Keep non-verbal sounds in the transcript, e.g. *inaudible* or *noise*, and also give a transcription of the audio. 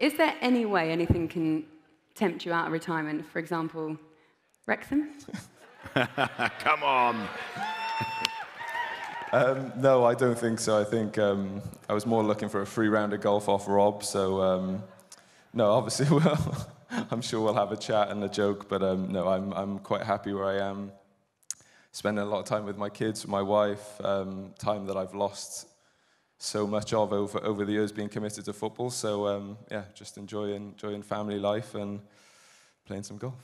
Is there any way anything can tempt you out of retirement? For example, Wrexham? *laughs* Come on. *laughs* Um, no, I don't think so. I think um, I was more looking for a free round of golf off Rob. So, um, no, obviously, *laughs* we'll, I'm sure we'll have a chat and a joke. But um, no, I'm, I'm quite happy where I am. Spending a lot of time with my kids, with my wife, um, time that I've lost so much of over, over the years being committed to football. So, um, yeah, just enjoying, enjoying family life and playing some golf.